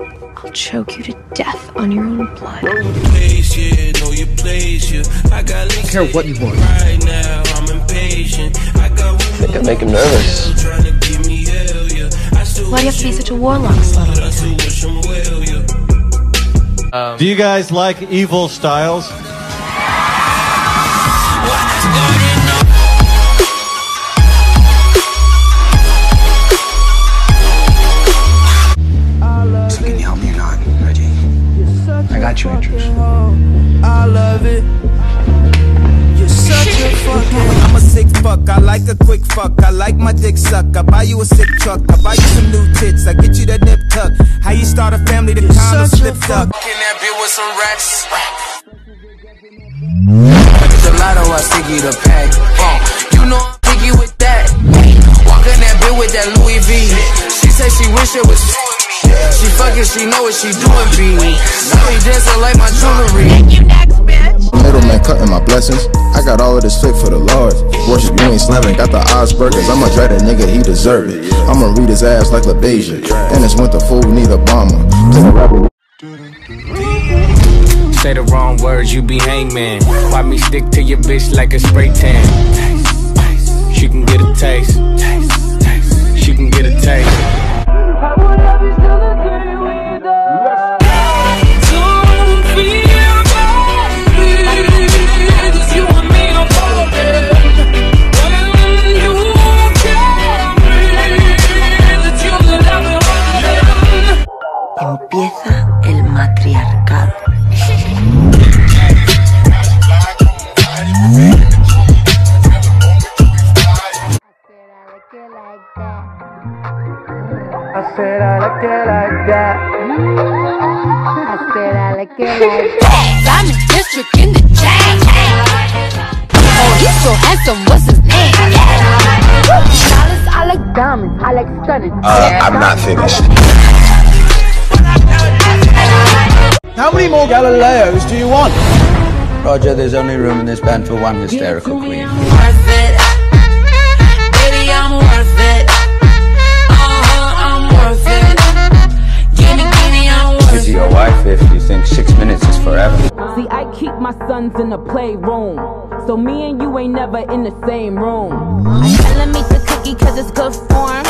I'll choke you to death on your own blood. Place, yeah, know your place, yeah. I got links care what you want. right now. I'm impatient. I got think I make him nervous. trying to give me hell, yeah. I still Why do you have to be such a warlock, Sloan? I still wish him. Do you guys like evil styles? Got you, Andrews. I love it. You're such a fucking. I'm a sick fuck. I like a quick fuck. I like my dick suck. I buy you a sick truck. I buy you some new tits. I get you that nip tuck. How you start a family? The condom slipped up. Can that be with some racks? The lotto, I stick you the pack. Uh, you know I'm picky with that. Walk in that bit with that Louis V. She said she wish it was two of me. She fucking, she know what she doing, B. Now he dancing like my jewelry. Middleman cutting my blessings. I got all of this fit for the Lord. Worship, you ain't slamming. Got the Osburgers. I'ma try that nigga, he deserve it. I'ma read his ass like LaBeija. And it's winter food, need a bomber. Take a rapper. Say the wrong words, you be hangman. Why me stick to your bitch like a spray tan? She can get a taste. She can get a taste. I said I like it like that. I said I like it like that. I'm in district in the chain. Oh, he's so handsome. What's his name? Dollars, I like diamonds. I like stunning. Uh, I'm not finished. How many more Galileos do you want? Roger, there's only room in this band for one hysterical queen. If you think six minutes is forever. See, I keep my sons in the playroom. So me and you ain't never in the same room. I tell him eat the cookie cause it's good form.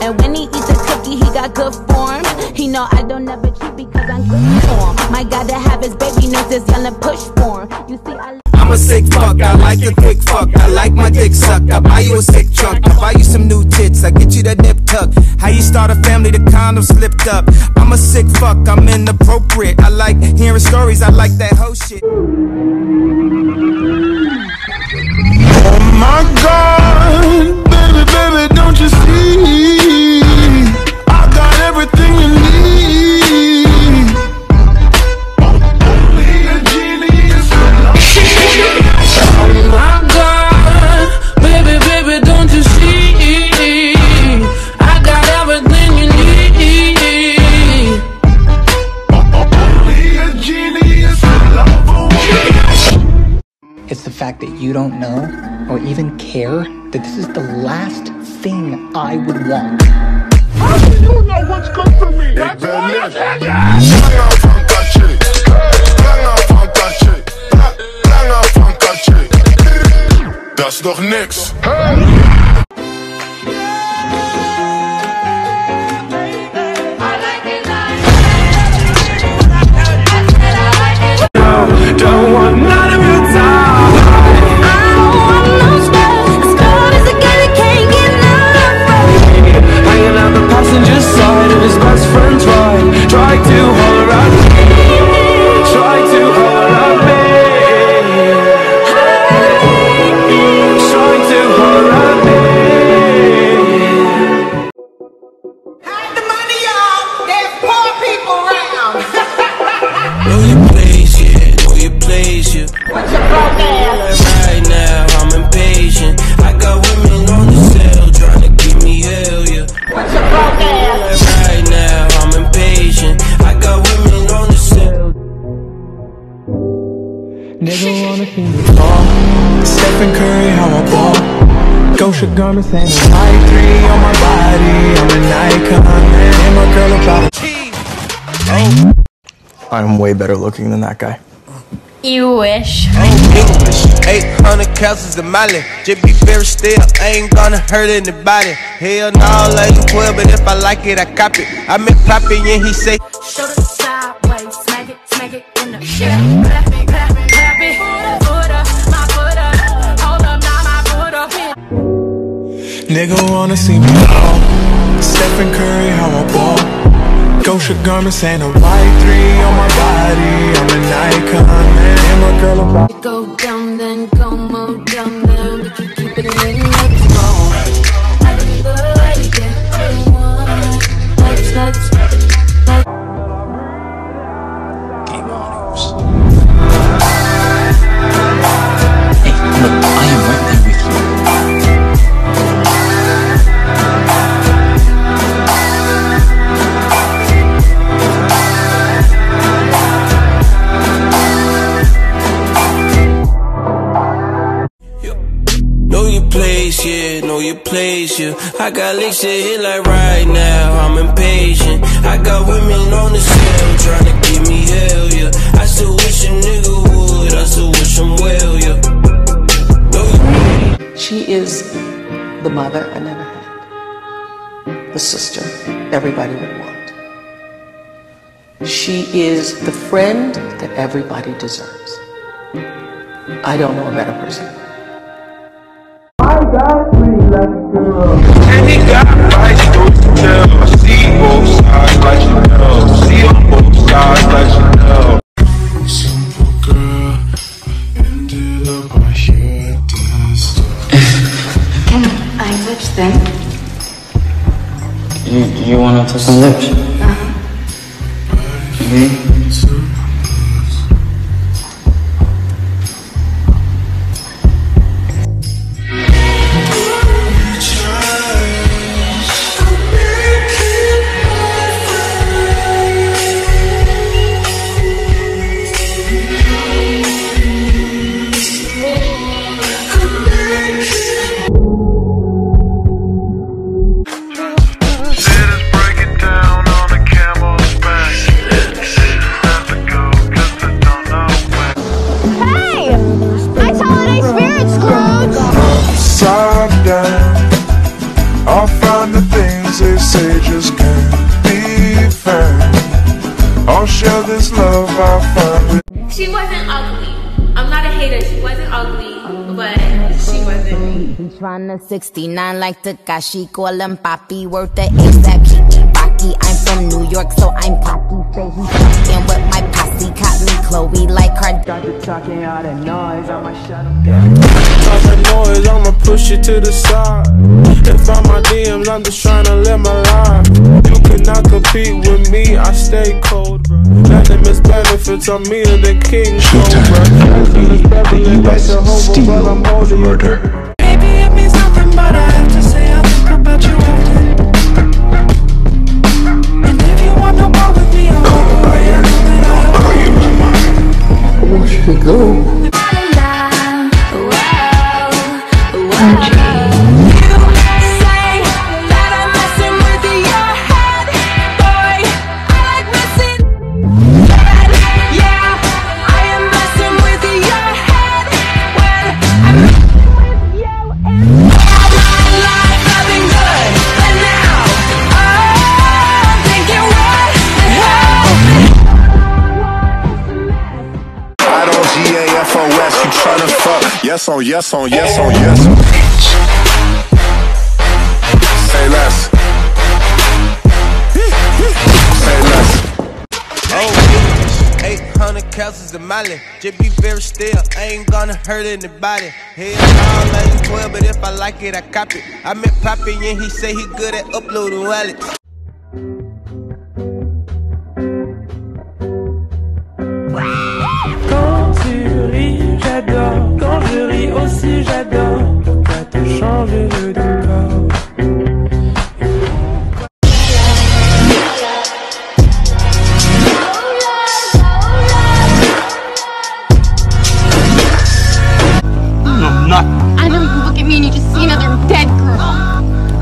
And when he eats the cookie, he got good form. He know I don't never cheat because I'm good form. My God to have his baby names is young and push form. You see, I I'm a sick fuck, I like a quick fuck. I like my dick sucked. I buy you a sick truck. I buy you some new tits. I get you that nip tuck. How you start a family? The condom slipped up. I'm a sick fuck. I'm inappropriate. I like hearing stories. I like that whole shit. Oh my god, baby, baby, don't you see? Fact that you don't know or even care that this is the last thing I would want. Dat is toch niks? Don't Nigga wanna see me fall. Stephen Curry, how I ball. Gosha garments and a white three on my body. I'm an icon, man. And my girl about a I'm way better looking than that guy. You wish. English, 800 castles in Mali. Just be very still, I ain't gonna hurt anybody. Hell no, I ain't 12, but if I like it, I cop it. I met Poppy and he say, Show the sideways, smack it, smack it in the shit. Nigga wanna see me fall. Stephen Curry, how I ball. Gosha garments ain't a white three on my body. I'm an icon, man. And my girl about Go down, then go more yeah, know your place, yeah. I got licks to hit like right now, I'm impatient. I got women on the cell to give me hell, yeah. I still wish a nigga would, I still wish him well, yeah. She is the mother I never had, the sister everybody would want. She is the friend that everybody deserves. I don't know a better person. And he got my stories to tell. I see both sides like you know. See on both sides like you know. Simple girl, ended up right here at this Can I touch them? You, you wanna touch some lips? Hey! Down, I'll find the things they say just can't be found. I'll share this love I find with. She wasn't ugly. I'm not a hater. She wasn't ugly, but she wasn't. He tryna 69 like Tekashi, call him Papi, worth the ASAP, Kiki Baki. I'm from New York, so I'm cocky. Say he's fucking with my posse, caught me Chloe like Kardashian. Got the talking all that noise, I'ma shut up. Talk the noise, I'ma push it to the side. If I'm my DMs, I'm just trying to live my life. You cannot compete with me, I stay cold, bro. Nothing miss benefits on me than the king cobra. The US steal murder. Maybe away. yes on yes on yes on yes. Say less. Say less. Oh, 800 calories a mile. Just be very still. I ain't gonna hurt anybody. Hell, I don't like 12, but if I like it, I cop it. I met Poppy and he say he good at uploading wallets. Wow. mean you just see another dead girl.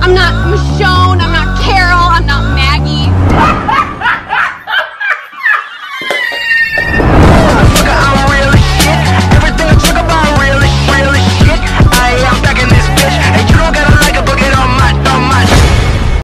I'm not Michonne.